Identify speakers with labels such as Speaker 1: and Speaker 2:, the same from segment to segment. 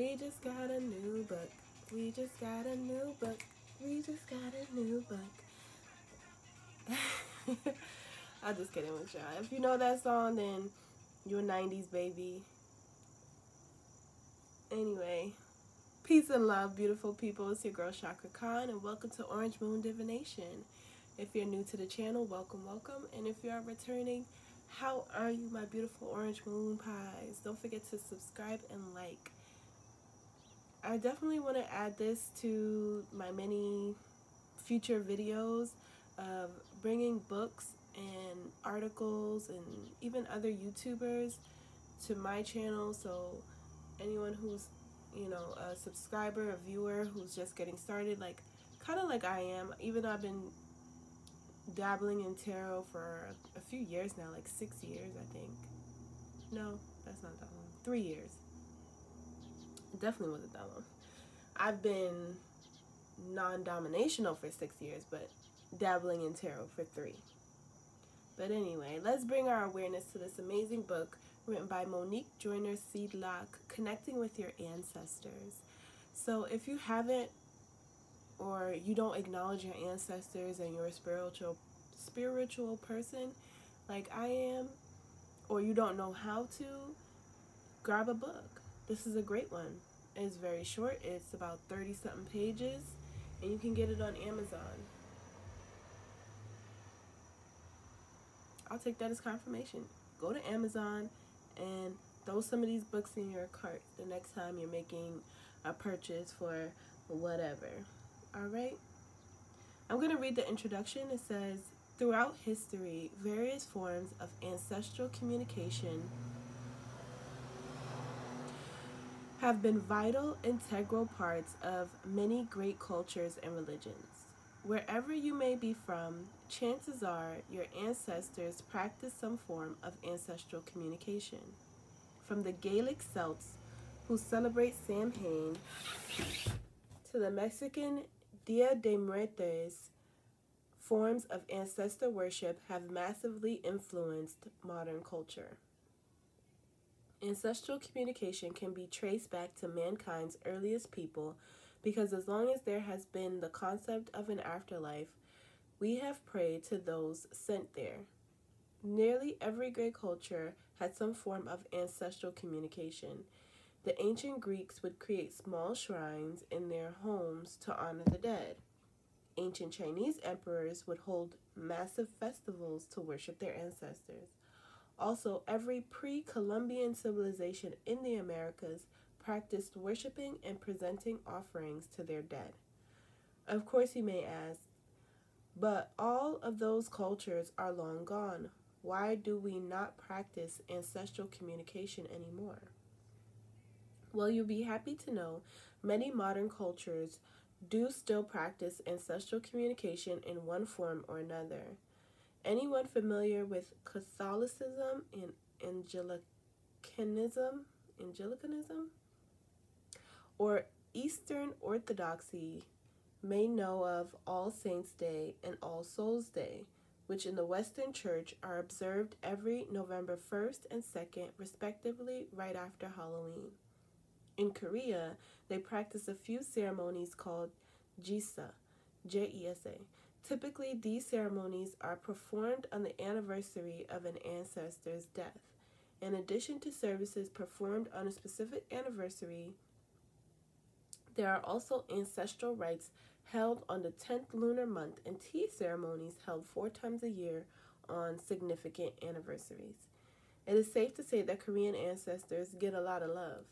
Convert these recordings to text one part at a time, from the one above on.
Speaker 1: We just got a new book. We just got a new book. We just got a new book. I'm just kidding with y'all. If you know that song, then you're a 90s baby. Anyway, peace and love, beautiful people. It's your girl Chakra Khan, and welcome to Orange Moon Divination. If you're new to the channel, welcome, welcome. And if you are returning, how are you, my beautiful Orange Moon Pies? Don't forget to subscribe and like. I definitely want to add this to my many future videos of bringing books and articles and even other YouTubers to my channel. So anyone who's you know a subscriber a viewer who's just getting started like kind of like I am even though I've been dabbling in tarot for a few years now like six years I think. No that's not that long. Three years it definitely wasn't that long I've been non-dominational for six years but dabbling in tarot for three but anyway, let's bring our awareness to this amazing book written by Monique Joiner Siedlak, Connecting with Your Ancestors. So if you haven't or you don't acknowledge your ancestors and you're a spiritual spiritual person like I am, or you don't know how to, grab a book. This is a great one. It's very short. It's about 30 something pages and you can get it on Amazon. I'll take that as confirmation. Go to Amazon and throw some of these books in your cart the next time you're making a purchase for whatever. All right? I'm going to read the introduction. It says, Throughout history, various forms of ancestral communication have been vital, integral parts of many great cultures and religions. Wherever you may be from, chances are your ancestors practiced some form of ancestral communication. From the Gaelic Celts, who celebrate Samhain, to the Mexican Dia de Muertos, forms of ancestor worship have massively influenced modern culture. Ancestral communication can be traced back to mankind's earliest people because as long as there has been the concept of an afterlife, we have prayed to those sent there. Nearly every great culture had some form of ancestral communication. The ancient Greeks would create small shrines in their homes to honor the dead. Ancient Chinese emperors would hold massive festivals to worship their ancestors. Also, every pre Columbian civilization in the Americas practiced worshiping and presenting offerings to their dead. Of course, you may ask, but all of those cultures are long gone. Why do we not practice ancestral communication anymore? Well, you'll be happy to know many modern cultures do still practice ancestral communication in one form or another. Anyone familiar with Catholicism and Anglicanism, Anglicanism, or Eastern Orthodoxy may know of All Saints' Day and All Souls' Day, which in the Western Church are observed every November 1st and 2nd, respectively, right after Halloween. In Korea, they practice a few ceremonies called Jisa, J E S A. Typically, these ceremonies are performed on the anniversary of an ancestor's death. In addition to services performed on a specific anniversary, there are also ancestral rites held on the 10th lunar month and tea ceremonies held four times a year on significant anniversaries. It is safe to say that Korean ancestors get a lot of love.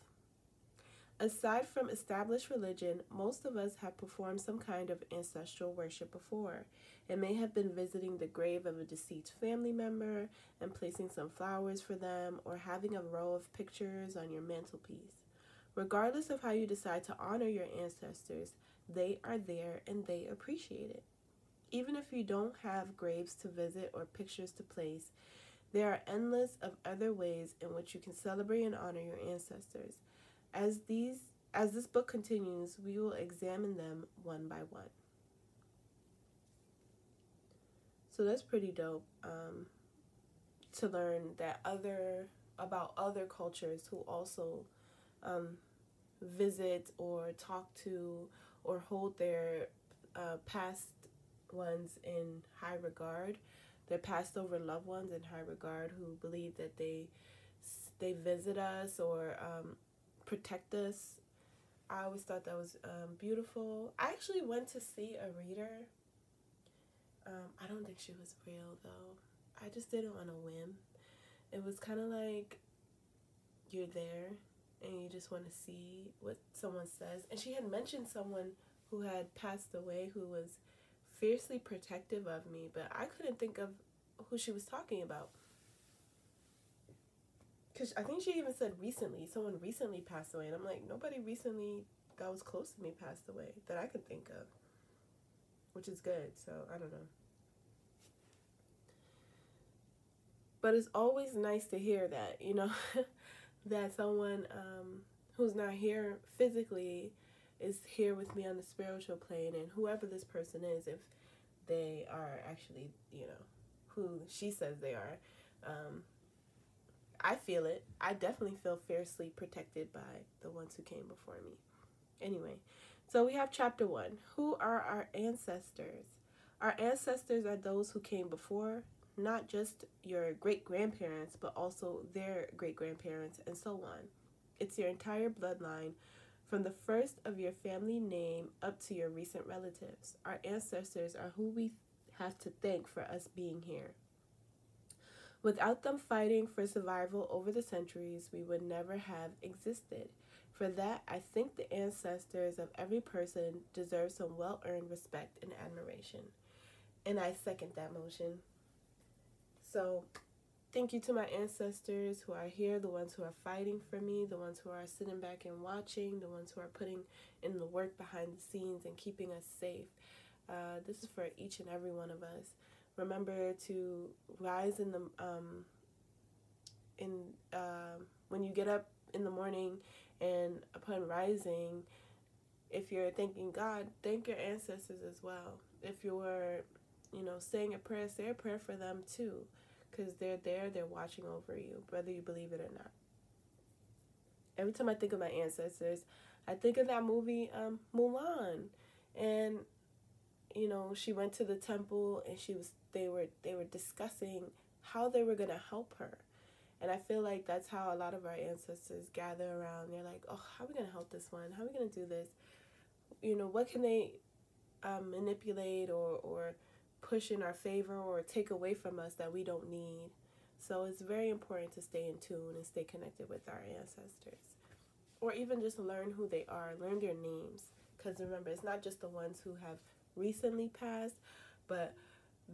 Speaker 1: Aside from established religion, most of us have performed some kind of ancestral worship before. It may have been visiting the grave of a deceased family member and placing some flowers for them, or having a row of pictures on your mantelpiece. Regardless of how you decide to honor your ancestors, they are there and they appreciate it. Even if you don't have graves to visit or pictures to place, there are endless of other ways in which you can celebrate and honor your ancestors. As these as this book continues, we will examine them one by one. So that's pretty dope um, to learn that other about other cultures who also um, visit or talk to or hold their uh, past ones in high regard, their passed over loved ones in high regard who believe that they they visit us or um, protect us. I always thought that was um, beautiful. I actually went to see a reader. Um, I don't think she was real though. I just did it on a whim. It was kind of like you're there and you just want to see what someone says. And she had mentioned someone who had passed away who was fiercely protective of me, but I couldn't think of who she was talking about. Because I think she even said recently, someone recently passed away. And I'm like, nobody recently that was close to me passed away that I could think of. Which is good, so I don't know. But it's always nice to hear that, you know, that someone um, who's not here physically is here with me on the spiritual plane, and whoever this person is, if they are actually, you know, who she says they are, um, I feel it. I definitely feel fiercely protected by the ones who came before me. Anyway, so we have chapter one. Who are our ancestors? Our ancestors are those who came before, not just your great grandparents, but also their great grandparents, and so on. It's your entire bloodline from the first of your family name up to your recent relatives. Our ancestors are who we have to thank for us being here. Without them fighting for survival over the centuries, we would never have existed. For that, I think the ancestors of every person deserve some well earned respect and admiration. And I second that motion. So, thank you to my ancestors who are here, the ones who are fighting for me, the ones who are sitting back and watching, the ones who are putting in the work behind the scenes and keeping us safe. Uh, this is for each and every one of us. Remember to rise in the um, in uh, when you get up in the morning and upon rising, if you're thanking God, thank your ancestors as well. If you're, you know, saying a prayer, say a prayer for them too because they're there, they're watching over you, whether you believe it or not. Every time I think of my ancestors, I think of that movie um, Mulan, and you know she went to the temple and she was they were they were discussing how they were gonna help her, and I feel like that's how a lot of our ancestors gather around. They're like, oh, how are we gonna help this one? How are we gonna do this? You know, what can they um, manipulate or or push in our favor or take away from us that we don't need. So it's very important to stay in tune and stay connected with our ancestors. Or even just learn who they are, learn their names. Because remember, it's not just the ones who have recently passed, but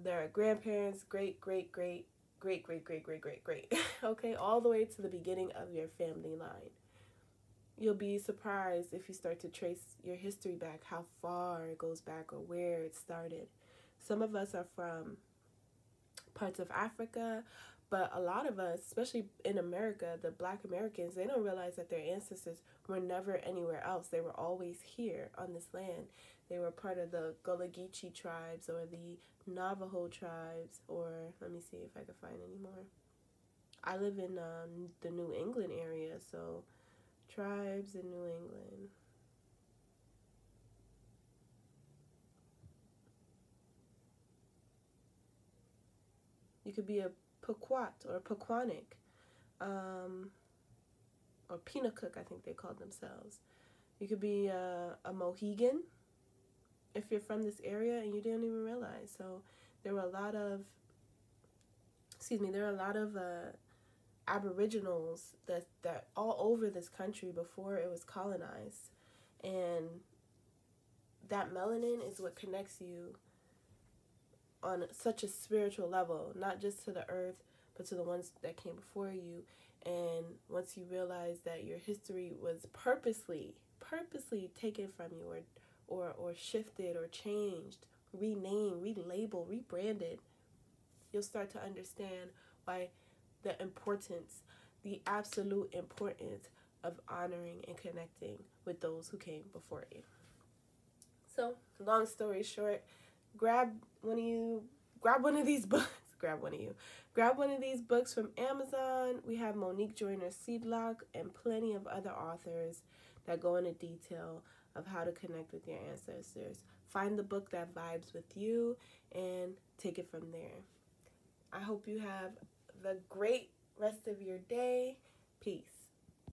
Speaker 1: their grandparents, great, great, great, great, great, great, great, great, great. okay, all the way to the beginning of your family line. You'll be surprised if you start to trace your history back, how far it goes back or where it started. Some of us are from parts of Africa, but a lot of us, especially in America, the black Americans, they don't realize that their ancestors were never anywhere else. They were always here on this land. They were part of the Gullah Geechee tribes or the Navajo tribes, or let me see if I can find any more. I live in um, the New England area, so tribes in New England. You could be a Pequot or Pequannock, um, or Penacook, I think they called themselves. You could be a, a Mohegan if you're from this area and you didn't even realize. So there were a lot of, excuse me, there were a lot of uh, Aboriginals that that all over this country before it was colonized, and that melanin is what connects you on such a spiritual level, not just to the earth, but to the ones that came before you. And once you realize that your history was purposely, purposely taken from you or or, or shifted or changed, renamed, relabeled, rebranded, you'll start to understand why the importance, the absolute importance of honoring and connecting with those who came before you. So, long story short, grab one of you grab one of these books grab one of you. Grab one of these books from Amazon. We have Monique Joiner Siedlak and plenty of other authors that go into detail of how to connect with your ancestors. Find the book that vibes with you and take it from there. I hope you have the great rest of your day. Peace.